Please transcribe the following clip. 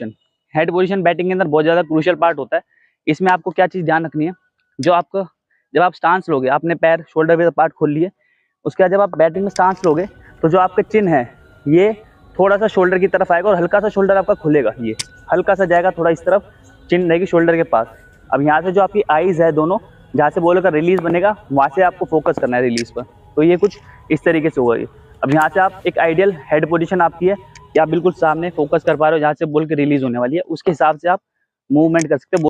Head position batting के अंदर बहुत ज़्यादा क्रूशियल पार्ट होता है। इसमें आपको क्या चीज़ ध्यान रखनी है? जो आपको, जब आप स्टांस लोगे, आपने पैर शोल्डर पे पार्ट खोल लिए, उसके बाद जब आप बैटिंग में स्टांस लोगे तो जो आपके चिन्ह है, ये थोड़ा सा शोल्डर की तरफ़ आएगा और हल्का सा शोल्डर आपका खुलेगा, ये। हल्का सा जाएगा थोड़ा इस तरफ़ चिन्ह रहेगी शोल्डर के पास। अब यहाँ से जो आपकी आईज है दोनों, जहाँ से बोले का रिलीज़ बनेगा, वहाँ से आपको फोकस करना है रिलीज़ पर। तो ये कुछ इस तरीके से होगा ये। अब यहाँ से आप एक आइडियल हेड पोजीशन आपकी है आप बिल्कुल सामने फोकस कर पा रहे हो जहाँ से बोल के रिलीज़ होने वाली है, उसके हिसाब से आप मूवमेंट कर सकते हो।